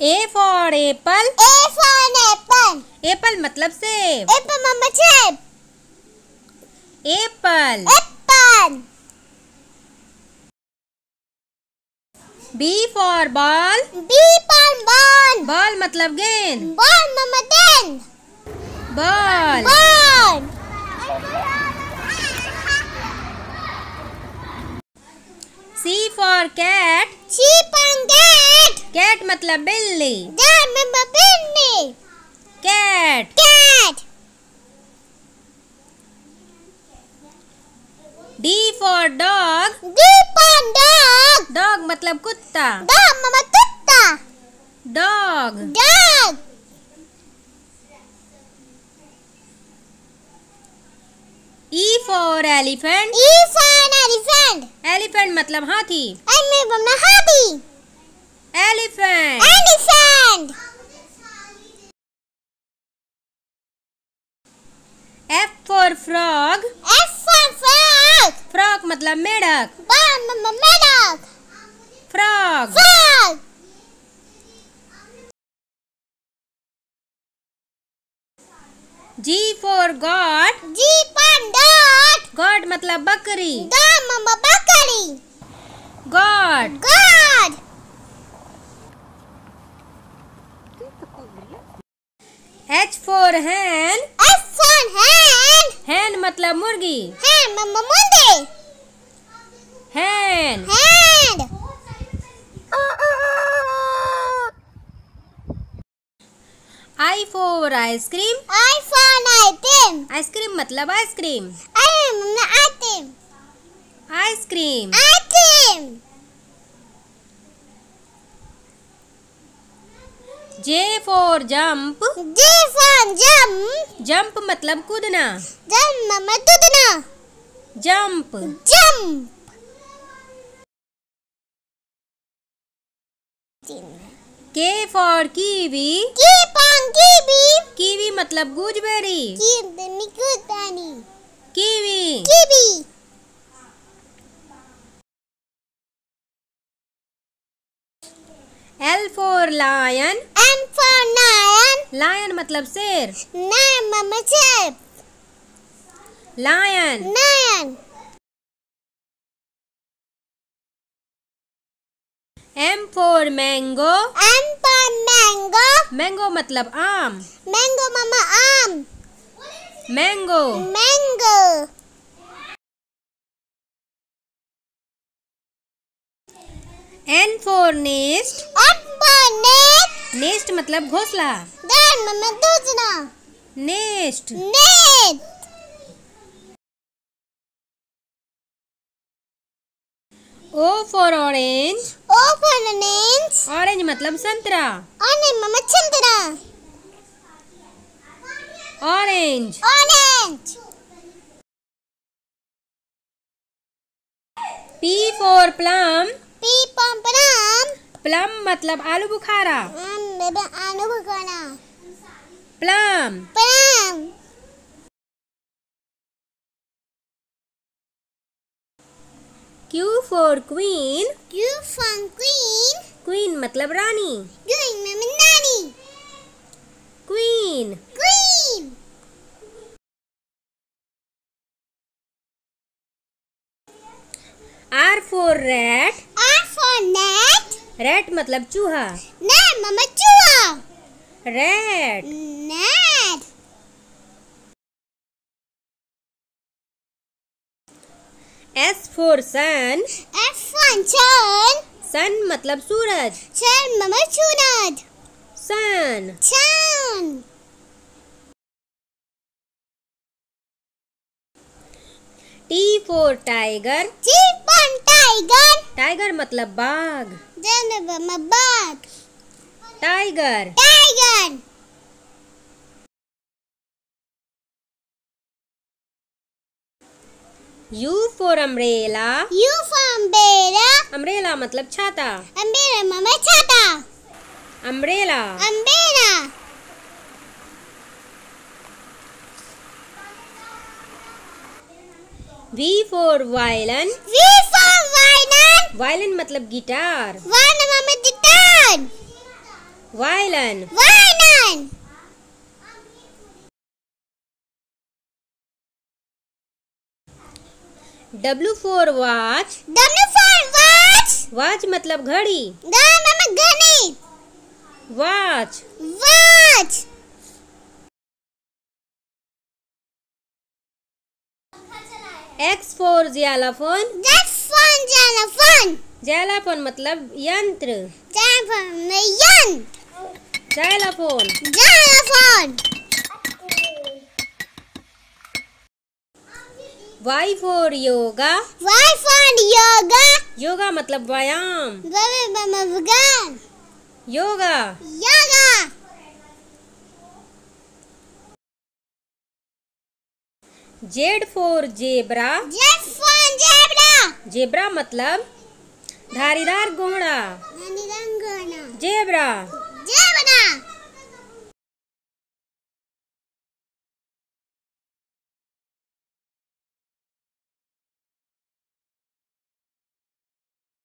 A for apple. A for an apple. Apple मतलब सेब. Apple mama chip. Apple. Apple. B for ball. B for ball. Ball मतलब गेंद. Ball mama then. Ball. Ball. C for cat C for cat cat मतलब बिल्ली। बिल्ली. Cat cat D for dog D for dog dog मतलब कुत्ता। Dog मतलब कुत्ता. Dog dog E for elephant E for elephant मतलब हाथी। हाथी। Elephant elephant F for frog F for frog frog मतलब मेढक। मेढक। Frog G for god G panda god मतलब बकरी। बकरी। God god H for hen H for hen hen मतलब मुर्गी। हैन मम्मा मुंडे hen hen I for ice cream I for ice cream ice cream मतलब ice cream ice cream ice cream J for jump J for jump jump मतलब कूदना। Jump मतलब कूदना. Jump jump K for kiwi की पांग kiwi kiwi मतलब gooseberry. की मतलब gooseberry. L for lion. And for lion. Lion मतलब शेर. Mama chip. Lion. Nine. M for mango. And for mango. Mango मतलब आम. Mango mama arm. Mango. Mango. N for nest. Nest. मतलब घोसला। दूसरा। Nest. Nest O for orange. O for orange. Orange मतलब संतरा। Orange मतलब संतरा orange. Orange. P for plum. P plum. Plum मतलब आलू बुखारा। आलू बुखारा। Plum. Plum. Q for queen Q for queen queen मतलब रानी। क्वीन मैं रानी queen queen R for red For net. Rat मतलब चूहा. Net mama chua. Rat. Net. S for sun. F for chan. Sun मतलब सूरज. Chan mama chunad. Sun. Chan. T for tiger. Jeep on tiger. Tiger मतलब बाघ. Bug. Tiger. Tiger. U for umbrella. You from Bera. Umbrella मतलब छाता. Ambera mama chata. Umbrella. Ambera. V for violin. V Violin मतलब गिटार. One mama guitar. Violin Violin. W for watch W for watch. watch मतलब घड़ी G mama gani. watch Watch. X for xylophone telephone telephone मतलब यंत्र। Telephone telephone Y for yoga. Y for yoga. Yoga मतलब व्यायाम। Yoga. Yoga. Z for zebra. Z for zebra. Zebra मतलब धारीदार घोड़ा। Zebra.